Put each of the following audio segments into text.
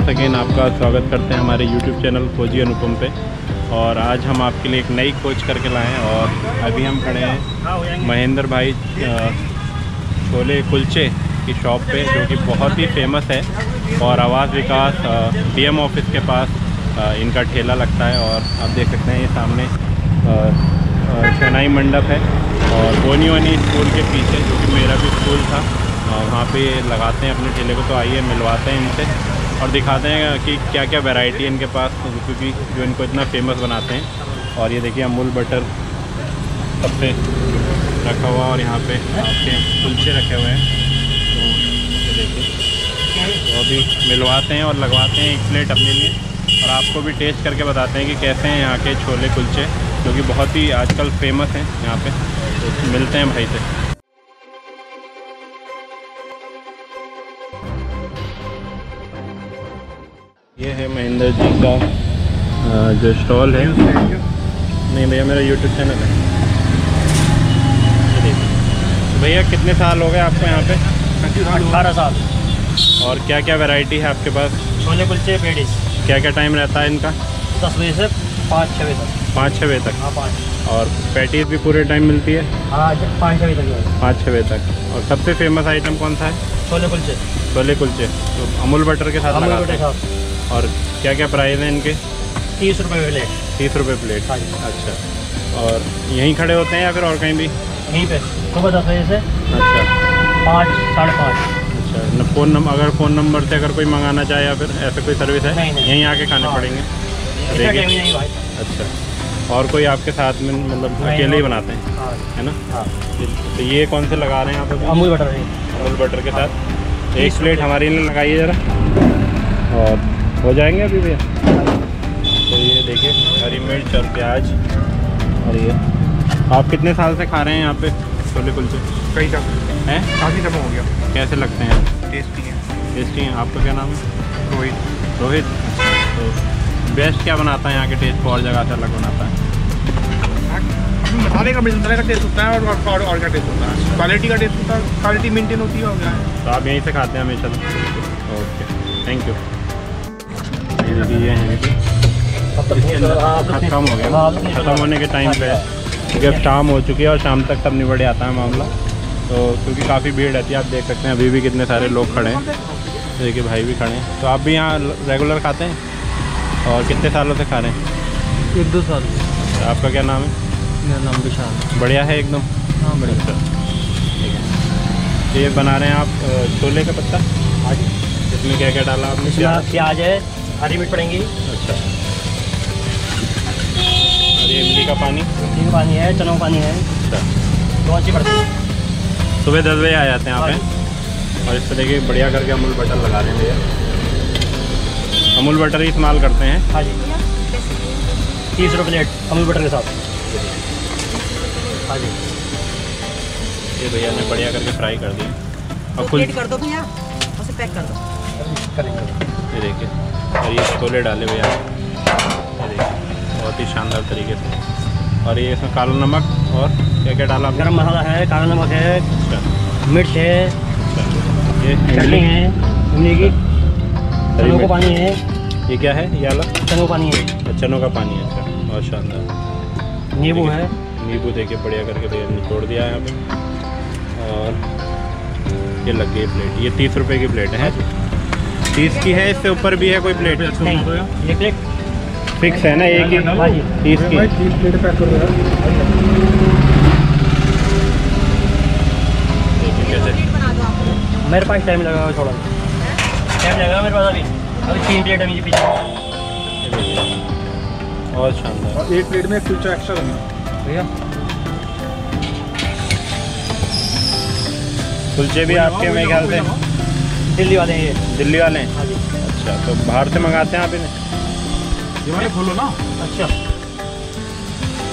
Guys again आपका स्वागत करते हैं हमारे यूट्यूब चैनल फौजी अनुपम पे। और आज हम आपके लिए एक नई खोज करके लाए हैं और अभी हम खड़े हैं महेंद्र भाई छोले कुलचे की शॉप पे, जो कि बहुत ही फ़ेमस है। और आवाज़ विकास डीएम ऑफ़िस के पास इनका ठेला लगता है। और आप देख सकते हैं ये सामने शनाई मंडप है। और बोनी वनी स्कूल के पीछे, जो कि मेरा भी स्कूल था वहाँ पे लगाते हैं अपने ठेले को तो आइए मिलवाते हैं इनसे। और दिखाते हैं कि क्या क्या वैरायटी इनके पास, क्योंकि जो इनको इतना फ़ेमस बनाते हैं। और ये देखिए, अमूल बटर सबसे रखा हुआ और यहाँ पे आपके कुलचे रखे हुए हैं। तो ये देखिए तो अभी मिलवाते हैं और लगवाते हैं एक प्लेट अपने लिए। और आपको भी टेस्ट करके बताते हैं कि कैसे हैं यहाँ के छोले कुलचे, जो कि बहुत ही आजकल फ़ेमस हैं यहाँ पे। तो मिलते हैं भाई से। ये है महेंद्र जी का जो स्टॉल है। नहीं भैया मेरा यूट्यूब चैनल है। ये देखिए। भैया कितने साल हो गए आपको यहाँ पे? अठारह साल। और क्या क्या वैरायटी है आपके पास? छोले कुलचे पेडिस क्या क्या टाइम रहता है इनका? दस बजे से पाँच छः बजे तक। पाँच छः बजे तक? हाँ पाँच। और पैटीज भी पूरे टाइम मिलती है? हाँ पाँच छः बजे तक पाँच छः बजे तक। और सबसे फ़ेमस आइटम कौन सा है? छोले कुलचे। छोले कुलचे। तो अमूल बटर के साथ अमूल लगाते बटे हैं। साथ। और क्या क्या प्राइस है इनके? तीस रुपये प्लेट तीस रुपये प्लेट हाँ अच्छा। और यहीं खड़े होते हैं या फिर और कहीं भी? यहीं पे। सुबह दस बजे से अच्छा। पाँच साढ़े पाँच। अच्छा। न फ़ोन नंबर अगर फ़ोन नंबर से अगर कोई मंगाना चाहे या फिर ऐसा कोई सर्विस है नहीं, नहीं। यहीं आके खाने हाँ। पड़ेंगे। इतना नहीं भाई। अच्छा। और कोई आपके साथ में मतलब अकेले ही बनाते हैं? हाँ। है ना? हाँ। तो ये कौन से लगा रहे हैं आप अमूल बटर अमूल बटर के साथ। एक प्लेट हमारे लिए लगाइए ज़रा। और हो जाएँगे अभी भैया? तो ये देखिए हरी मिर्च और प्याज। और ये। आप कितने साल से खा रहे हैं यहाँ पे छोले कुलचे? कई का हैं? काफ़ी समय हो गया। कैसे लगते हैं? टेस्टी हैं। टेस्टी हैं। आपका क्या नाम है? रोहित। रोहित? तो बेस्ट क्या बनाता है यहाँ के टेस्ट को और जगह से अलग बनाता है? मसाले का मसाले का टेस्ट होता है और और, और का टेस्ट होता है? क्वालिटी का टेस्ट होता है क्वालिटी मेंटेन होती है हो है। तो आप यहीं से खाते हैं हमेशा? Okay thank you. ये हैं हो गया खत्म होने के टाइम पे क्योंकि अब शाम हो चुकी है और शाम तक सब निबड़ आता है मामला तो क्योंकि काफ़ी भीड़ रहती है आप देख सकते हैं अभी भी कितने सारे लोग खड़े हैं देखिए भाई भी खड़े हैं तो आप भी यहाँ रेगुलर खाते हैं और कितने सालों से खा रहे हैं एक दो साल तो आपका क्या नाम है मेरा नाम विशाल बढ़िया है एकदम हाँ अच्छा ठीक है ये बना रहे हैं आप छोले का पत्ता हाँ जी इसमें क्या क्या डाला आपने प्याज है। हरी मिर्च पड़ेंगी। अच्छा। और ये इमली का पानी। इमली का पानी है चनों का पानी है। अच्छा। दो अच्छी पड़ती है। सुबह दस बजे आ जाते हैं यहाँ पे। और इस तरह के बढ़िया करके अमूल बटर लगा रहे हैं भैया। अमूल बटर ही इस्तेमाल करते हैं। हाँ जी। तीस रुपये प्लेट अमूल बटर के साथ। हाँ जी। ये भैया ने बढ़िया करके फ्राई कर दिया और प्लेट कर दो भैया उसे पैक कर दो। करेंगे। ये देखिए। और ये छोले डाले हुए देखिए बहुत ही शानदार तरीके से। और ये इसमें काला नमक और क्या क्या डाला गर्म मसाला है काला नमक है अच्छा। मिर्च है अच्छा। ये चटनी है इमली की चनों का पानी है। ये क्या है? ये वाला? चनों का पानी है। अच्छा, चनों का पानी है अच्छा। बहुत शानदार। नींबू है। नींबू देखिए बढ़िया करके भैया ने छोड़ दिया है यहाँ पे। और ये लग गई प्लेट। ये तीस रुपए की प्लेट है। तीस की है इससे ऊपर भी है कोई प्लेट नहीं ये प्लेट फिक्स है ना एक ही हाँ तीस की तीस प्लेट पैक कर देखिए कैसे प्लेट बना दो आप मेरे पास टाइम लगा हुआ थोड़ा। टाइम लगेगा मेरे पास अभी। अभी तीन प्लेट है मेरी पीछे। बहुत शानदार। और एक प्लेट में एक कुलचा एक्स्ट्रा करना भैया। कुलचे भी आपके मेरे ख्याल से। दिल्ली वाले हैं ये। दिल्ली वाले? हैं हाँ जी। अच्छा तो बाहर से मंगाते हैं आप इन्हें? ये वाले खोलो ना। अच्छा।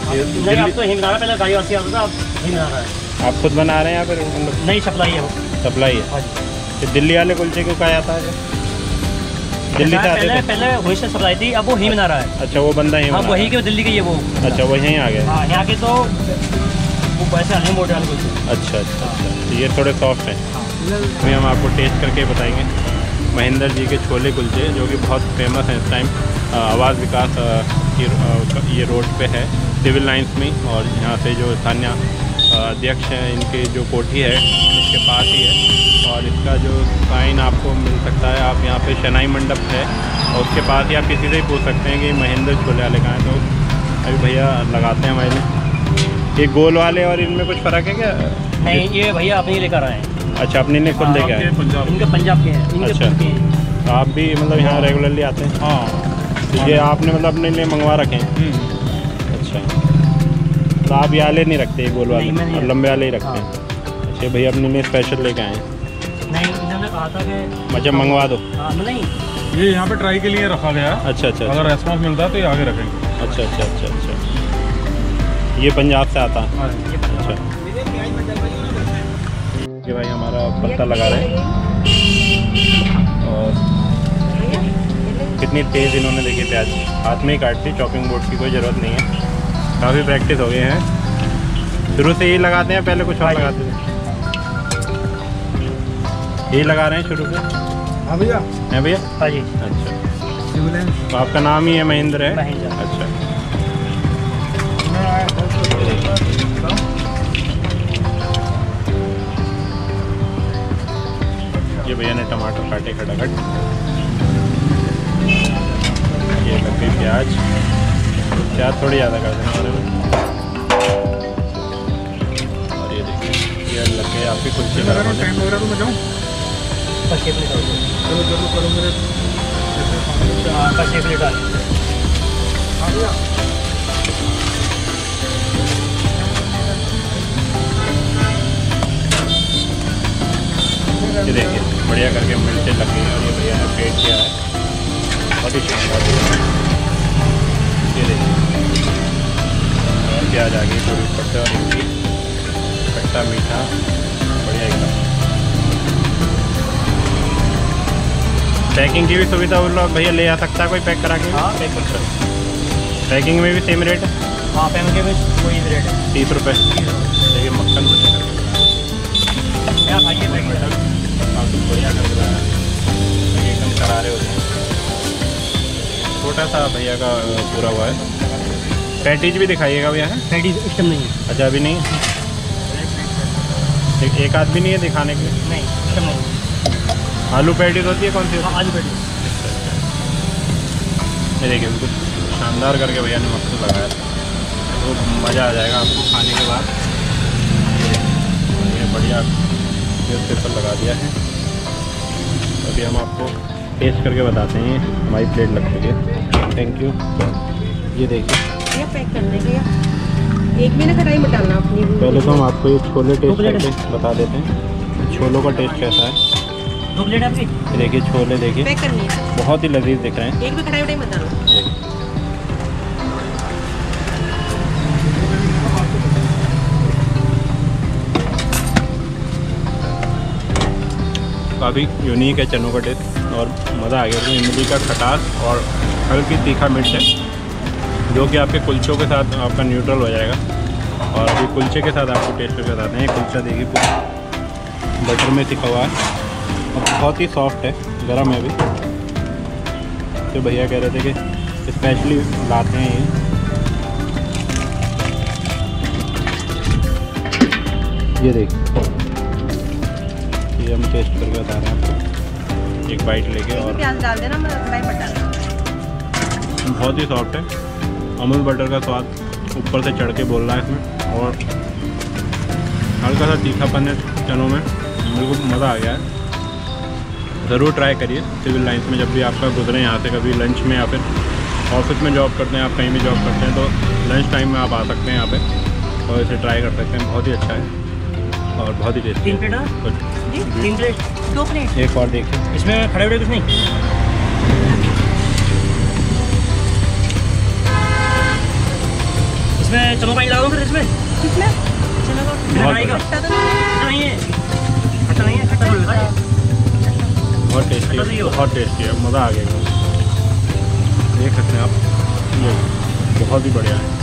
नहीं आप तो रहा पहले गाड़ी वासी आता था अब हिंग है। आप खुद बना रहे हैं या फिर मतलब नई सप्लाई है वो। सप्लाई है। हाँ जी। तो दिल्ली वाले कुलचे क्यों कहा जाता है? दिल्ली से पहले पहले वही से सप्लाई थी अब वो ही बना रहा है। अच्छा वो बंदा ही हाँ वही के दिल्ली के ये वो। अच्छा वो यहीं आ गया हाँ यहाँ के तो वो पैसे आने मोटे वाले कुछ अच्छा अच्छा अच्छा। तो ये थोड़े सॉफ्ट हैं। हाँ। अभी हम आपको टेस्ट करके बताएँगे। महेंद्र जी के छोले कुलचे, जो कि बहुत फ़ेमस हैं इस टाइम आवाज़ विकास की ये रोड पे है सिविल लाइंस में। और यहाँ से जो स्थानीय अध्यक्ष हैं, इनकी जो कोठी है उसके पास ही है। और इसका जो साइन आपको मिल सकता है, आप यहाँ पे शनाई मंडप है। और उसके पास ही आप किसी से ही पूछ सकते हैं कि महेंद्र छोले वाले कहाँ तो अभी भैया लगाते हैं हमारे ये गोल वाले और इनमें कुछ फ़र्क है क्या? नहीं, ये भैया अपने ही लेकर आए हैं। अच्छा अपने ने खुद लेके आए? पंजाब इनके पंजाब के हैं इनके अच्छा। के हैं। तो आप भी मतलब यहाँ रेगुलरली आते हैं? हाँ। तो ये आपने मतलब अपने लिए मंगवा रखे हैं? हम्म। अच्छा। तो आप ये वाले नहीं रखते ये गोल वाले? और। लंबे वाले ही रखते हाँ। हैं। अच्छा भैया अपने लिए स्पेशल लेके आए हैं? नहीं इन्होंने कहा था कि अच्छा मंगवा दो। हाँ नहीं। ये यहाँ पे ट्राई के लिए रखा गया है। अच्छा अच्छा अच्छा। अगर रेस्पॉन्स मिलता है तो ये आगे रखेंगे। अच्छा अच्छा अच्छा अच्छा। ये पंजाब से आता है? हाँ। ये भाई हमारा पत्ता लगा रहे हैं। और कितनी तेज़ इन्होंने देखी प्याज हाथ में ही काट काटती चॉपिंग बोर्ड की कोई ज़रूरत नहीं है। काफ़ी प्रैक्टिस हो गए हैं। शुरू से यही लगाते हैं पहले कुछ और लगाते थे यही लगा रहे हैं शुरू से? हाँ भैया। हैं भैया? हाँ जी। अच्छा। तो आपका नाम ही है महेंद्र है? अच्छा। टमाटर काटे खटाखट। ये लग गई प्याज। प्याज थोड़ी ज़्यादा कर देना हमारे और ये देखिए ये लग गए आपके कुलचे अगर वगैरह तो हाँ हाँ ये देखिए। बढ़िया करके मिर्चें लग गई और ये भैया ने पेट किया है। बहुत ही शानदार ये देखिए। और प्याज आ गई पूरी ऊपर और इनकी खट्टा मीठा बढ़िया एकदम। पैकिंग की भी सुविधा वो लोग भैया ले आ सकता है कोई पैक करा के? हाँ पैक कर पैकिंग में भी सेम रेट है? हाँ के में वही रेट है। तीस रुपये सा भैया का पूरा हुआ है। पैटीज भी दिखाइएगा भैया है? पैटी इस टाइम नहीं है। अच्छा अभी नहीं? है एक, एक भी नहीं है दिखाने के लिए? नहीं इस टाइम नहीं आलू पैटीज होती है कौन सी? हाँ आलू पैटी ये देखिए बिल्कुल शानदार करके भैया ने मक्खन लगाया तो मज़ा आ जाएगा आपको खाने के बाद। ये बढ़िया न्यूज़ पेपर लगा दिया है। अभी हम आपको टेस्ट करके बताते हैं हमारी प्लेट लग चुकी है। थैंक यू ये देखिए। ये पैक कर देंगे एक महीना ना कढ़ाई में डालना अपनी। पहले तो हम आपको ये छोले टेस्ट करके बता देते हैं। छोलों का टेस्ट कैसा है? दो प्लेट देखिए छोले देखिए। पैक करनी बहुत ही लजीज दिख रहे हैं। एक भी कढ़ाई डालना काफ़ी यूनिक है चनों का टेस्ट और मज़ा आ गया उसमें इमली का खटास और हल्की तीखा मिर्च है, जो कि आपके कुलचों के साथ आपका न्यूट्रल हो जाएगा। और अभी कुलचे के साथ आपको टेस्ट करके बताते हैं कुलचा देखिए पूरा। बटर में सिका हुआ है। और बहुत ही सॉफ्ट है, गर्म है अभी। तो भैया कह रहे थे कि स्पेशली लाते हैं ये। ये देखिए ये हम टेस्ट करके बता रहे हैं आपको। एक बाइट लेके और प्याज डाल देना डालना बहुत ही सॉफ्ट है। अमूल बटर का स्वाद ऊपर से चढ़ के बोल रहा है इसमें। और हल्का सा तीखापन है चनों में। बिल्कुल मज़ा आ गया है। ज़रूर ट्राई करिए सिविल लाइन्स में जब भी आपका गुजरे यहाँ से कभी लंच में या फिर ऑफ़िस में जॉब करते हैं आप कहीं भी जॉब करते हैं तो लंच टाइम में आप आ सकते हैं यहाँ पे और इसे ट्राई कर सकते हैं। बहुत ही अच्छा है। और बहुत ही टेस्टी तीन प्लेट जी तीन प्लेट दो प्लेट एक और देखिए। इसमें खड़े हुए कुछ नहीं? इसमें चलो पानी लगा फिर इसमें। कितना चलो तो बहुत का खट्टा तो नहीं है। खट्टा नहीं खट्टा बहुत टेस्टी है। तो बहुत टेस्टी है। मज़ा आ गया। देख सकते हैं आप। ये बहुत ही बढ़िया है।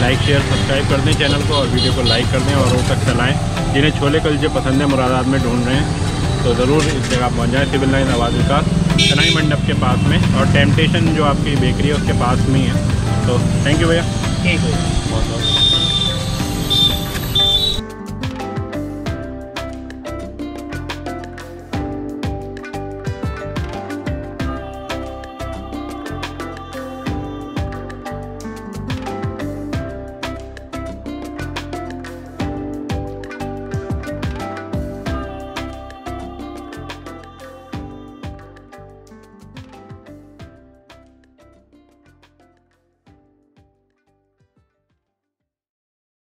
लाइक शेयर सब्सक्राइब कर दें चैनल को और वीडियो को लाइक कर दें और वो तक चलाएँ। जिन्हें छोले कलचे पसंद है मुरादाबाद में ढूंढ रहे हैं तो ज़रूर इस जगह पहुँच जाएँ सिविल लाइन आवाज़ का चनाई मंडप के पास में और टेम्पटेशन जो आपकी बेकरी है उसके पास में ही है। तो थैंक यू भैया। ठीक है। बहुत बहुत